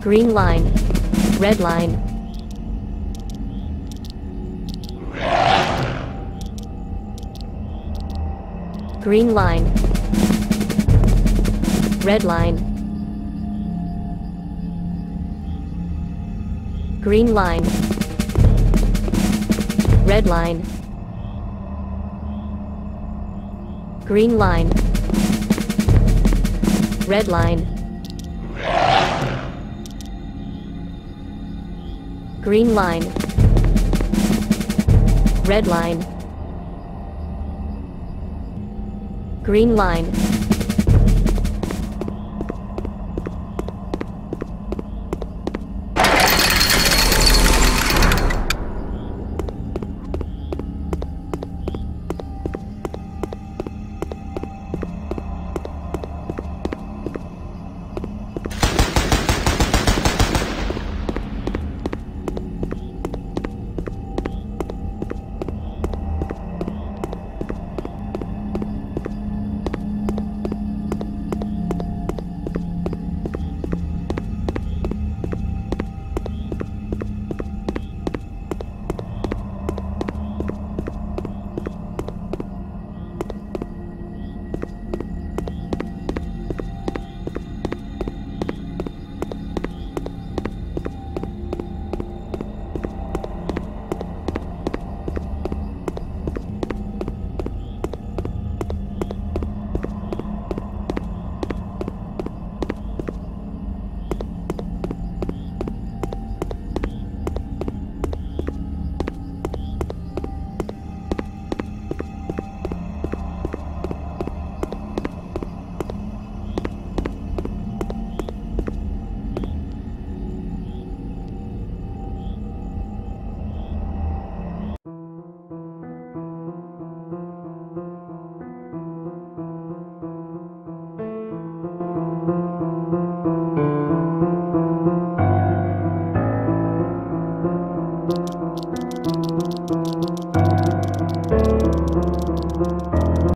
Green line. Red line. Green line. Red line. Green line. Red line. Green line. Red line. Green line. Red line. Green line.